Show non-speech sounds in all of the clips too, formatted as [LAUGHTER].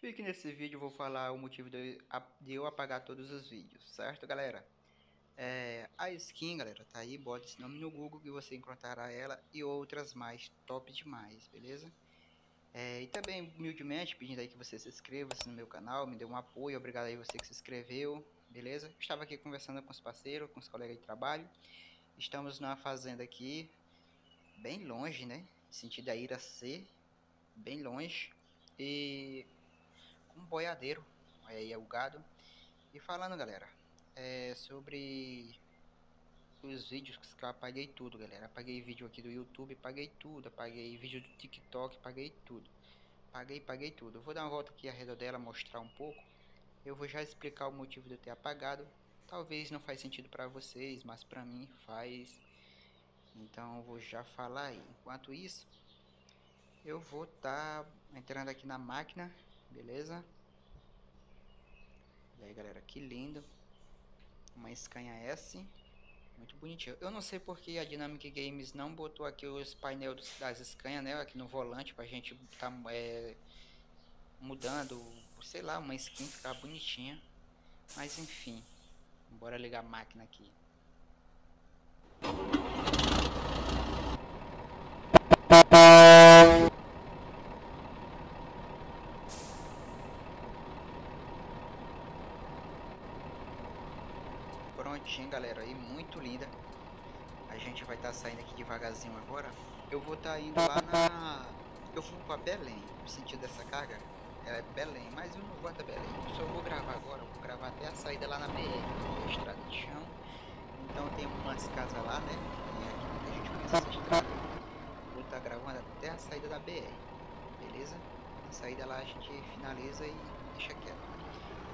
Fique nesse vídeo, vou falar o motivo de eu apagar todos os vídeos, certo galera? É, a skin, galera, tá aí, bota esse nome no Google que você encontrará ela e outras mais top demais, beleza? É, e também, humildemente, pedindo aí que você se inscreva no meu canal, me dê um apoio, obrigado aí você que se inscreveu, beleza? Estava aqui conversando com os parceiros, com os colegas de trabalho, estamos numa fazenda aqui, bem longe, né? Sentido a Iracê, bem longe, e um boiadeiro, aí é o gado. E falando, galera, é sobre os vídeos que eu apaguei tudo, galera. Apaguei vídeo aqui do YouTube, apaguei tudo, apaguei vídeo do TikTok, apaguei tudo. Paguei, paguei tudo. Vou dar uma volta aqui ao redor dela, mostrar um pouco. Eu vou já explicar o motivo de eu ter apagado. Talvez não faz sentido para vocês, mas para mim faz. Então eu vou já falar aí. Enquanto isso, eu vou estar tá entrando aqui na máquina beleza? E aí galera, que lindo. Uma Scania S. Muito bonitinho. Eu não sei porque a Dynamic Games não botou aqui os painéis das Scania, né? Aqui no volante pra gente tá é, mudando. Sei lá, uma skin ficar bonitinha. Mas enfim. Bora ligar a máquina aqui prontinho, galera. E muito linda. A gente vai estar tá saindo aqui devagarzinho agora. Eu vou estar tá indo lá na... Eu vou para Belém. No sentido dessa carga é Belém. Mas eu não vou até Belém. Eu só vou gravar agora. vou gravar até a saída lá na BR. É a estrada de chão. Então tem umas casas lá, né? E aqui a gente conhece essa estrada. Vou estar tá gravando até a saída da BR. Beleza? Na saída lá a gente finaliza e deixa quieto.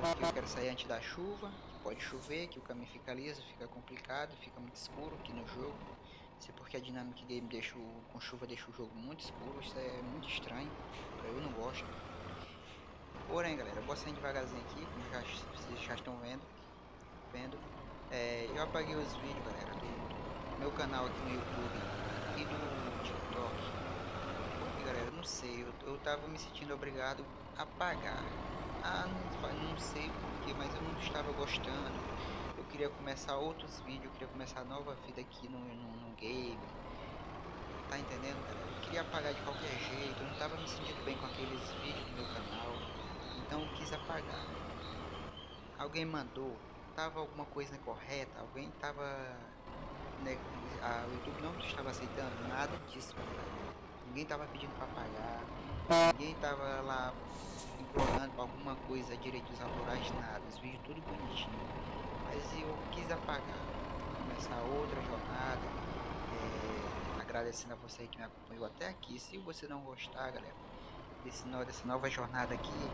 Porque eu quero sair antes da chuva pode chover, que o caminho fica liso, fica complicado, fica muito escuro aqui no jogo. Sei porque a Dynamic Game deixa o, com chuva deixa o jogo muito escuro, isso é muito estranho, eu não gosto. Porém galera, eu vou sair devagarzinho aqui, como já, vocês já estão vendo. vendo. É, eu apaguei os vídeos galera, do meu canal aqui no YouTube e do TikTok. Porque galera, não sei, eu, eu tava me sentindo obrigado a pagar ah, não, não sei porquê, mas eu não estava gostando. Queria começar outros vídeos, eu queria começar nova vida aqui no, no, no game. Tá entendendo, Eu queria apagar de qualquer jeito, eu não estava me sentindo bem com aqueles vídeos do meu canal. Então eu quis apagar. Alguém mandou, tava alguma coisa correta, alguém tava. Né, a, o YouTube não estava aceitando nada disso, Ninguém tava pedindo para pagar, ninguém tava lá implorando alguma coisa, direitos autorais, nada. Os vídeos tudo bonitinho. Mas eu quis apagar. Começar outra jornada. É, agradecendo a você que me acompanhou até aqui. Se você não gostar, galera, desse, dessa nova jornada aqui,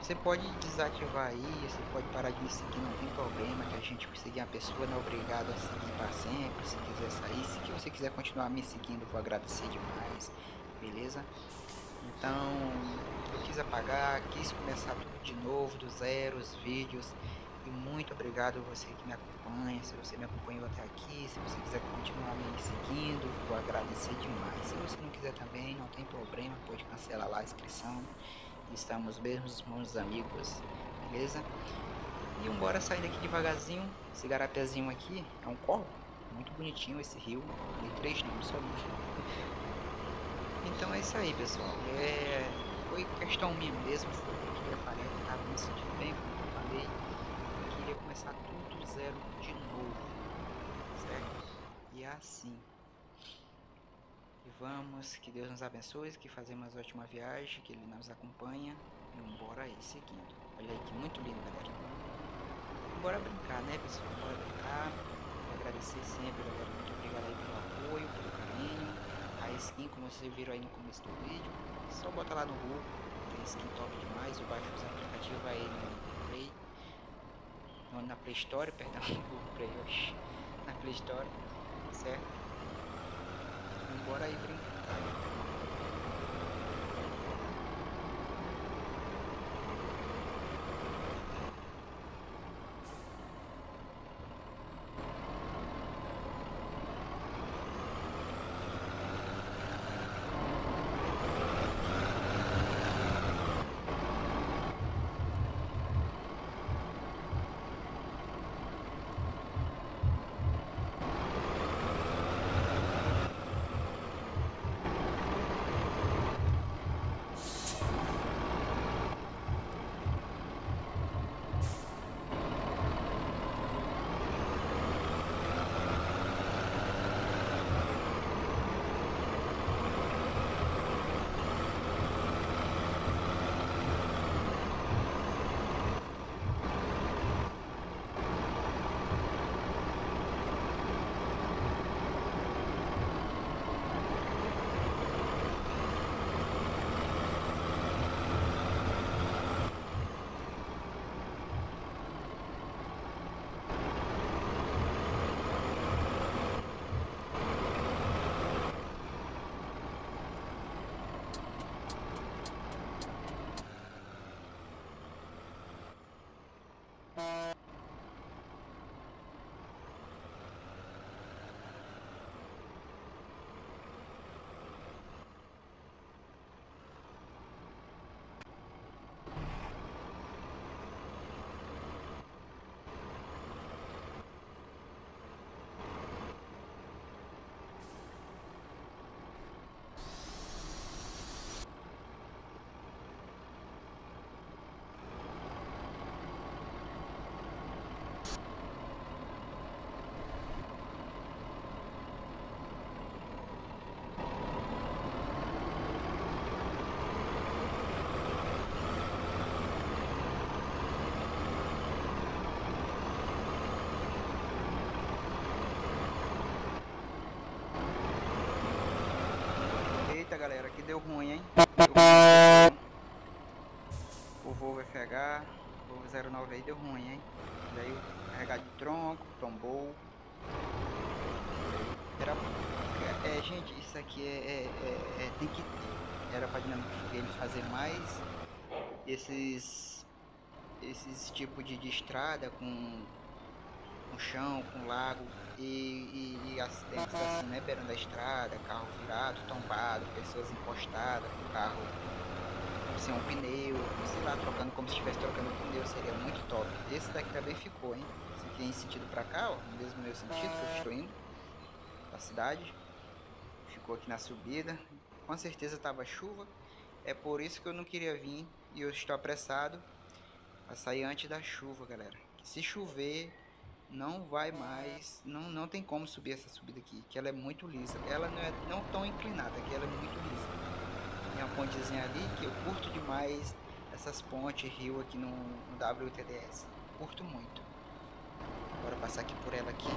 você pode desativar aí, você pode parar de me seguir, não tem problema, que a gente seguir a pessoa não é obrigado a seguir para sempre, se quiser sair, se você quiser continuar me seguindo, vou agradecer demais, beleza? Então, eu quis apagar, quis começar tudo de novo, do zero, os vídeos. E muito obrigado você que me acompanha, se você me acompanhou até aqui, se você quiser continuar me seguindo, vou agradecer demais. Se você não quiser também, não tem problema, pode cancelar lá a inscrição. Estamos mesmos bons amigos, beleza? E embora sair daqui devagarzinho, esse garapézinho aqui é um corvo, muito bonitinho esse rio, tem três nomes só [LAUGHS] então é isso aí, pessoal. É... Foi questão minha mesmo, foi o que eu falei, eu tava me sentindo bem, como eu falei. Eu queria começar tudo zero de novo, certo? E é assim. E vamos, que Deus nos abençoe, que fazemos uma ótima viagem, que Ele nos acompanha. E bora aí, seguindo. Olha aí que muito lindo, galera. Bora brincar, né, pessoal? Bora brincar. Agradecer sempre, galera. Muito obrigado aí pelo apoio, pelo carinho a skin, como vocês viram aí no começo do vídeo. Só bota lá no Google, tem skin top demais. Eu baixo os aplicativos aí no na Play Store, perdão, [LAUGHS] Google Play, na Play Store, certo? Bora aí brincar. Deu ruim, hein? Deu. O Volvo FH, Volvo 09 aí deu ruim, hein? Daí carregar de tronco, tombou. Era. É, gente, isso aqui é, é, é, é tem que ter. Era pra ele fazer mais esses. Esses tipos de, de estrada com com chão, com lago e, e, e acidentes assim, né? Beirando a estrada, carro virado, tombado, pessoas encostadas com carro sem um pneu, sei lá, trocando como se estivesse trocando um pneu, seria muito top. Esse daqui também ficou, hein? Esse aqui é em sentido pra cá, ó, no mesmo meu sentido que eu estou indo, da cidade. Ficou aqui na subida. Com certeza tava chuva. É por isso que eu não queria vir e eu estou apressado a sair antes da chuva, galera. Se chover, não vai mais, não, não tem como subir essa subida aqui, que ela é muito lisa. Ela não é não tão inclinada, que ela é muito lisa. Tem uma pontezinha ali que eu curto demais essas pontes rio aqui no, no WTDS. Curto muito. Bora passar aqui por ela aqui.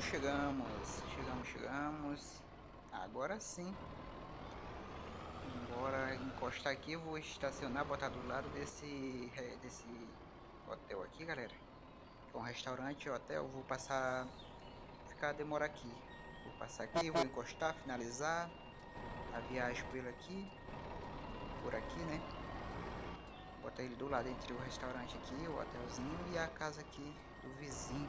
Chegamos, chegamos. Chegamos, chegamos. Agora sim. Agora encostar aqui, vou estacionar, botar do lado desse, desse hotel aqui, galera. É um restaurante, hotel, vou passar, ficar, demorar aqui. Vou passar aqui, vou encostar, finalizar a viagem por aqui, por aqui, né? Botar ele do lado entre o restaurante aqui, o hotelzinho e a casa aqui do vizinho.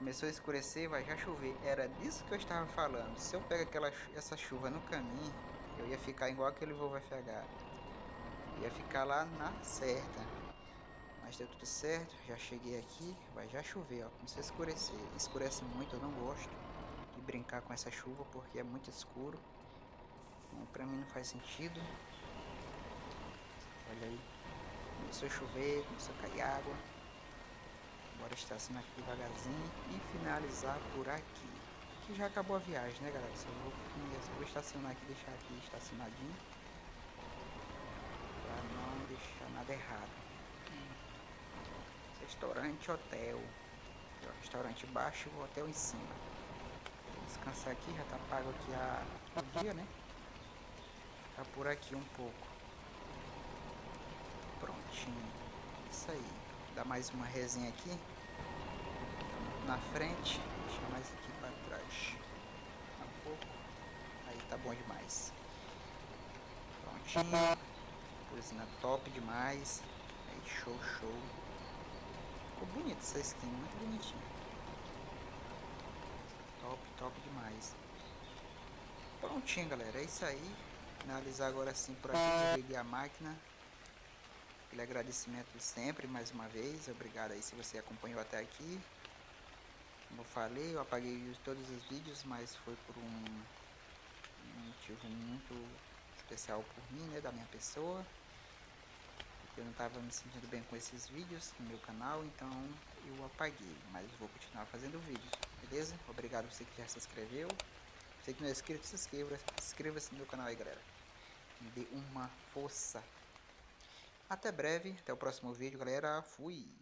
Começou a escurecer, vai já chover. Era disso que eu estava falando. Se eu pego aquela, essa chuva no caminho, eu ia ficar igual aquele voo FH. Ia ficar lá na certa. Mas deu tudo certo, já cheguei aqui, vai já chover, ó. Começou a escurecer. Escurece muito, eu não gosto de brincar com essa chuva porque é muito escuro. Então, pra mim não faz sentido. Olha aí. Começou a chover, começou a cair água. Bora estacionar aqui devagarzinho e finalizar por aqui. Que já acabou a viagem, né, galera? Só vou, vou estacionar aqui, deixar aqui estacionadinho. Pra não deixar nada errado. Restaurante, hotel. Restaurante baixo hotel em cima. Vou descansar aqui, já tá pago aqui a, o dia, né? Ficar por aqui um pouco. Prontinho. Isso aí dar mais uma resenha aqui. Na frente. Deixa mais aqui para trás. Um pouco. Aí tá bom demais. Prontinho. Cozinha top demais. Aí show show. Ficou bonito essa skin muito bonitinho. Top top demais. Prontinho galera. É isso aí. Finalizar agora sim por aqui desliguei a máquina Aquele agradecimento sempre, mais uma vez. Obrigado aí se você acompanhou até aqui. Como eu falei, eu apaguei todos os vídeos, mas foi por um, motivo muito especial por mim, né, da minha pessoa. Eu não estava me sentindo bem com esses vídeos no meu canal, então eu apaguei. Mas vou continuar fazendo vídeos, beleza? Obrigado você que já se inscreveu. Você que não é inscrito, se inscreva, inscreva-se no meu canal aí, galera. Me dê uma força. Até breve, até o próximo vídeo, galera. Fui!